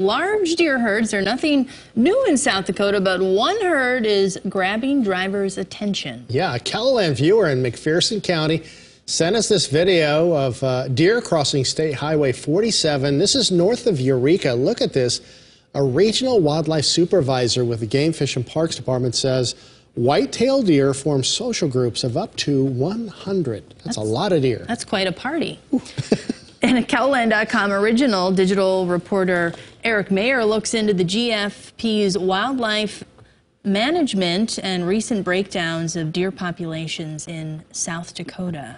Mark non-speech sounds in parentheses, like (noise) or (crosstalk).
Large deer herds are nothing new in South Dakota, but one herd is grabbing drivers' attention. Yeah, a KELOLAND viewer in McPherson County sent us this video of uh, deer crossing State Highway 47. This is north of Eureka. Look at this. A regional wildlife supervisor with the Game Fish and Parks Department says white-tailed deer form social groups of up to 100. That's, that's a lot of deer. That's quite a party. (laughs) And a KELOLAND.com original digital reporter Eric Mayer looks into the GFP's wildlife management and recent breakdowns of deer populations in South Dakota.